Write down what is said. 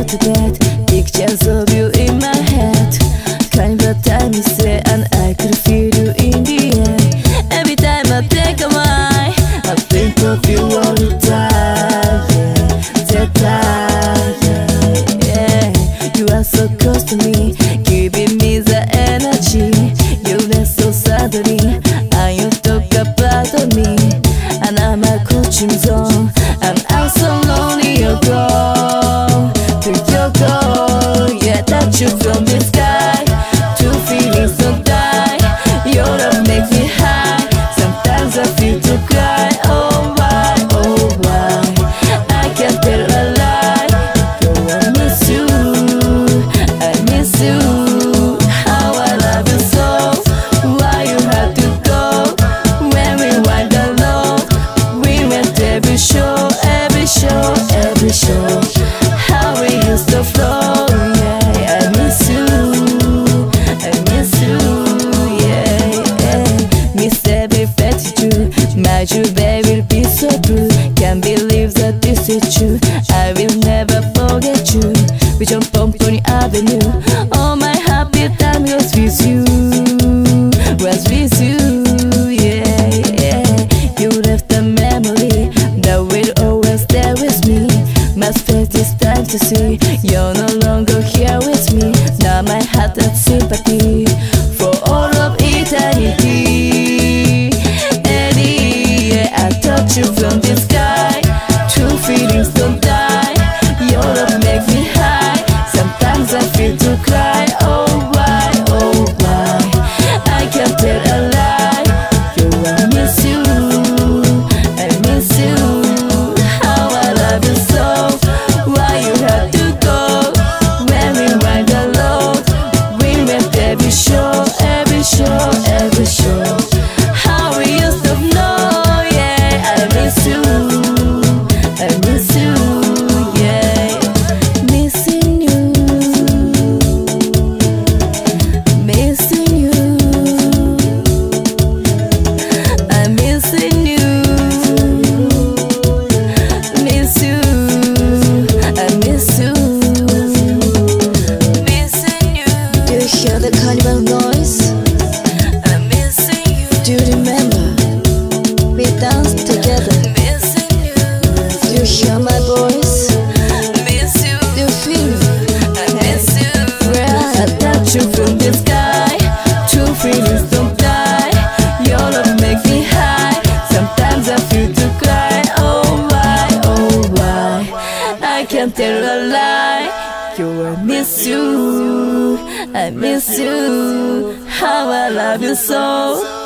go to bed Pictures of you in my head. Kind of time you say and I could feel you in the air. Every time I take a wine I think of you all the time. Yeah, that time yeah, yeah. You are so close to me Giving me the energy. You left so suddenly Can't believe that this is true. I will never forget you. We jump on Pony Avenue. All my happy time was with you. Was with you Yeah, yeah. You left a memory That will always stay with me. My face time to see. You're no longer here with me. Now my heart has sympathy Do you remember? We danced together. Do you hear my voice? Do you feel miss you I touch you from the sky. Don't die. Your love makes me high. Sometimes I feel to cry. Oh why, oh why I can't tell a lie. You I miss you. I miss you. How I love you so